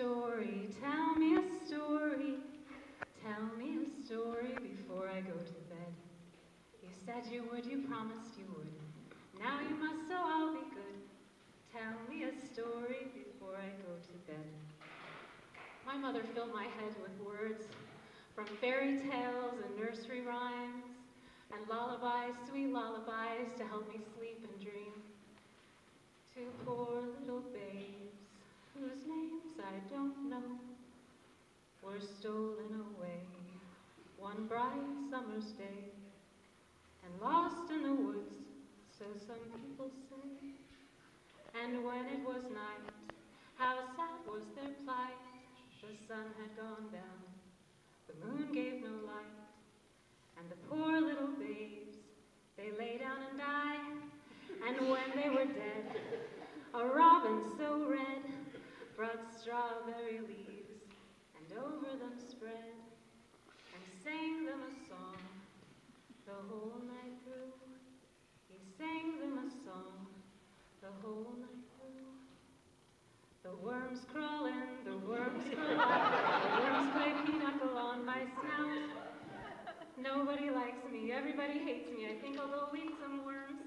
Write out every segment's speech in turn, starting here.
story, tell me a story. Tell me a story before I go to bed. You said you would, you promised you would. Now you must, so I'll be good. Tell me a story before I go to bed. My mother filled my head with words from fairy tales and nursery rhymes and lullabies, sweet lullabies to help me sleep and dream. Two poor little babes whose names I don't know were stolen away one bright summer's day and lost in the woods, so some people say. And when it was night, how sad was their plight. The sun had gone down, the moon gave no light, and the poor little babes, they lay down and died. And when they were dead, a robin so red brought strawberry leaves and over them spread and sang them a song the whole night through. He sang them a song the whole night through. The worms crawling, the worms crawling, the worms play pinochle on my snout. Nobody likes me, everybody hates me. I think I'll go eat some worms.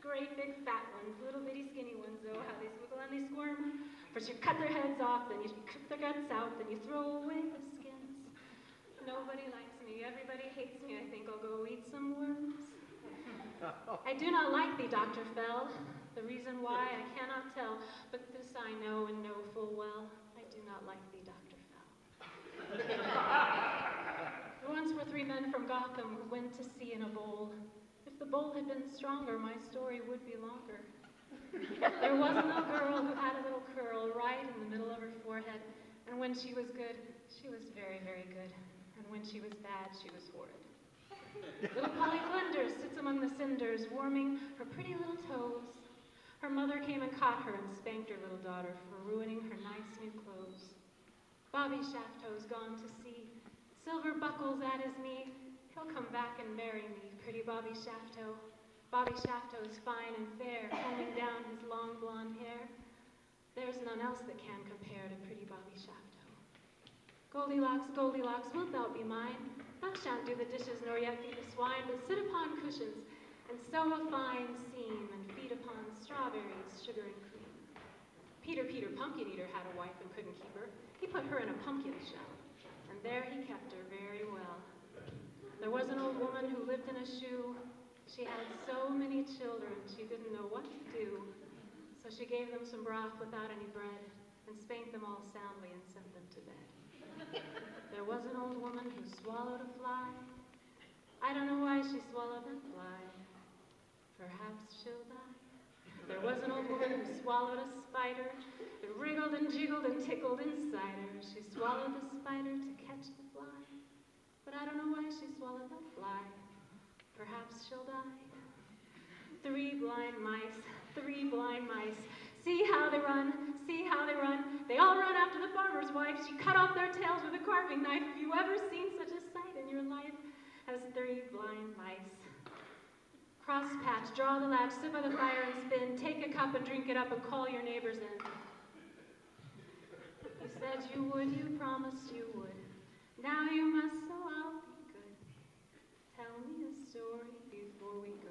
Great big fat ones, little bitty skinny ones, oh, how they squiggle and they squirm. First you cut their heads off, then you cut their guts out, then you throw away the. Nobody likes me, everybody hates me. I think I'll go eat some worms. I do not like thee, Dr. Fell. The reason why I cannot tell, but this I know and know full well. I do not like thee, Dr. Fell. once were three men from Gotham who went to sea in a bowl. If the bowl had been stronger, my story would be longer. There was a little girl who had a little curl right in the middle of her forehead, and when she was good, she was very, very good. And when she was bad, she was horrid. Little Polly Flinders sits among the cinders, warming her pretty little toes. Her mother came and caught her and spanked her little daughter for ruining her nice new clothes. Bobby Shafto's gone to sea. Silver buckles at his knee. He'll come back and marry me, pretty Bobby Shafto. Bobby Shafto's fine and fair, combing down his long blonde hair. There's none else that can compare to pretty Bobby Shafto. Goldilocks, Goldilocks, wilt thou be mine? Thou shalt do the dishes nor yet feed the swine, but sit upon cushions and sew a fine seam and feed upon strawberries, sugar, and cream. Peter, Peter, pumpkin eater, had a wife and couldn't keep her. He put her in a pumpkin shell, and there he kept her very well. There was an old woman who lived in a shoe. She had so many children, she didn't know what to do. So she gave them some broth without any bread and spanked them all soundly and sent them to bed. There was an old woman who swallowed a fly. I don't know why she swallowed that fly. Perhaps she'll die. There was an old woman who swallowed a spider. It wriggled and jiggled and tickled inside her. She swallowed the spider to catch the fly. But I don't know why she swallowed that fly. Perhaps she'll die. Three blind mice, three blind mice. See how they run, see how they run. They all run after the farmer's wife. She cut off their Have you ever seen such a sight in your life as three blind mice? Cross patch, draw the latch, sit by the fire and spin. Take a cup and drink it up and call your neighbors in. You said you would, you promised you would. Now you must, so I'll be good. Tell me a story before we go